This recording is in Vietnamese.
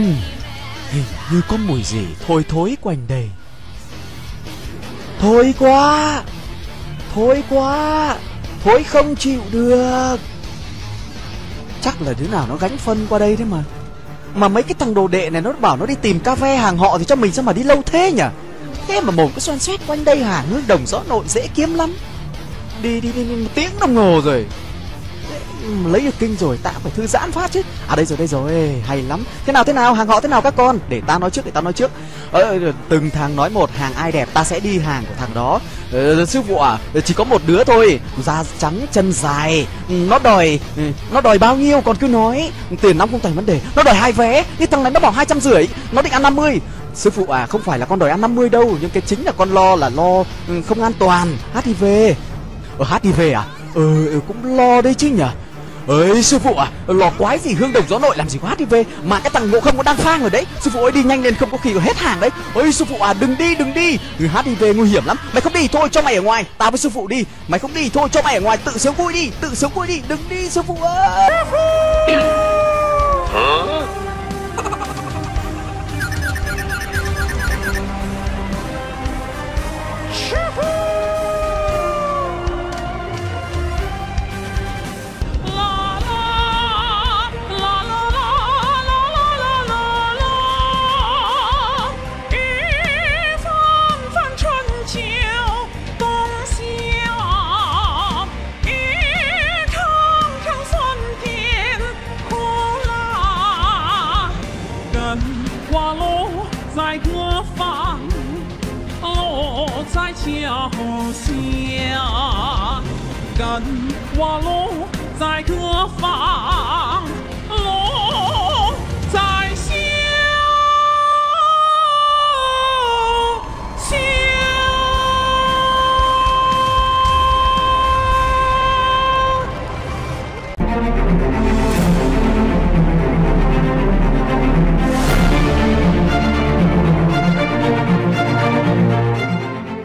Ừ, hình như có mùi gì thôi thối quanh đây. Thôi quá! Thôi quá! Thôi không chịu được. Chắc là đứa nào nó gánh phân qua đây thế mà. Mà mấy cái thằng đồ đệ này nó bảo nó đi tìm cà phê hàng họ Thì cho mình sao mà đi lâu thế nhỉ? Thế mà mồm cứ xoan xoét quanh đây hàng hương đồng gió nội dễ kiếm lắm. Đi đi đi, đi một tiếng đồng hồ rồi lấy được kinh rồi ta phải thư giãn phát chứ. À đây rồi đây rồi hay lắm. Thế nào thế nào hàng họ thế nào các con? Để ta nói trước để ta nói trước. Ờ, từng thằng nói một hàng ai đẹp ta sẽ đi hàng của thằng đó. Ờ, sư phụ à chỉ có một đứa thôi. Da trắng chân dài nó đòi nó đòi bao nhiêu còn cứ nói. Tiền nóng không thành vấn đề. Nó đòi hai vé nhưng thằng này nó bảo hai trăm rưỡi nó định ăn 50 sư phụ à không phải là con đòi ăn 50 đâu nhưng cái chính là con lo là lo ừ, không an toàn. Hiv ở ờ, hiv à? Ừ, ừ cũng lo đấy chứ nhỉ? Ơi sư phụ à lò quái gì hương đồng gió nội làm gì quá đi về. Mà cái thằng ngộ không có đang phang rồi đấy. Sư phụ ơi, đi nhanh lên, không có khi hết hàng đấy. Ơi sư phụ à đừng đi đừng đi. Người hát đi về, nguy hiểm lắm. Mày không đi thôi, cho mày ở ngoài. Tao với sư phụ đi. Mày không đi thôi, cho mày ở ngoài. Tự sướng vui đi, tự sướng vui đi. Đừng đi, sư phụ ơi. 根花落在何方？落在脚下。根花落在何方？